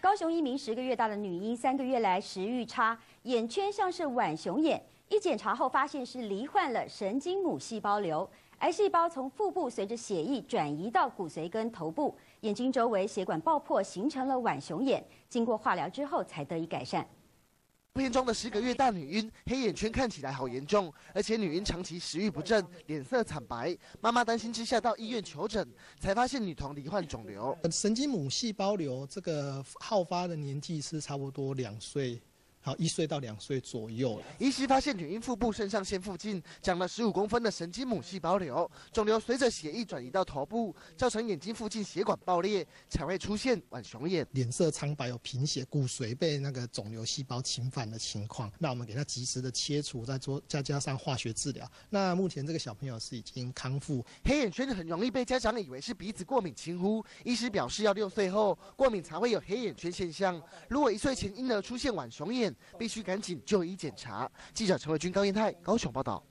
高雄一名十个月大的女婴，三个月来食欲差，眼圈像是浣熊眼。一检查后发现是罹患了神经母细胞瘤，癌细胞从腹部随着血液转移到骨髓跟头部，眼睛周围血管爆破，形成了浣熊眼。经过化疗之后才得以改善。片中的十个月大女婴黑眼圈看起来好严重，而且女婴长期食欲不振，脸色惨白。妈妈担心之下到医院求诊，才发现女童罹患肿瘤。神经母细胞瘤这个好发的年纪是差不多两岁。好，一岁到两岁左右。医师发现女婴腹部肾上腺附近长了十五公分的神经母细胞瘤，肿瘤随着血液转移到头部，造成眼睛附近血管爆裂，才会出现晚熊眼。脸色苍白，有贫血，骨髓被那个肿瘤细胞侵犯的情况。那我们给他及时的切除，再做再加上化学治疗。那目前这个小朋友是已经康复。黑眼圈很容易被家长以为是鼻子过敏轻忽，医师表示要六岁后过敏才会有黑眼圈现象。如果一岁前婴儿出现晚熊眼，必须赶紧就医检查。记者陈伟军、高彦泰高雄报道。